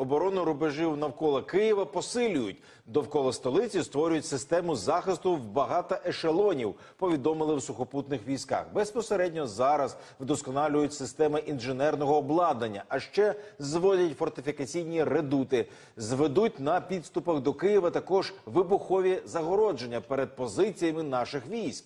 Оборону рубежів навколо Києва посилюють. Довкола столиці створюють систему захисту в багато ешелонів. Повідомили в сухопутних військах. Безпосередньо зараз вдосконалюють системи інженерного обладнання, а ще зводять фортифікаційні редути. Зведуть на підступах до Києва також вибухові загородження перед позиціями наших військ.